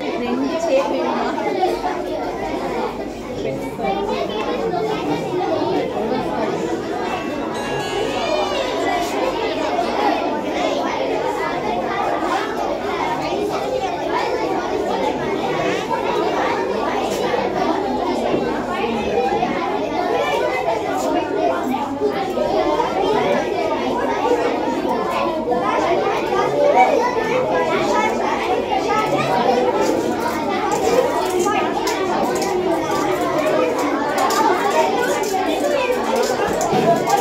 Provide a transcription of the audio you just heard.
你切片吗？Música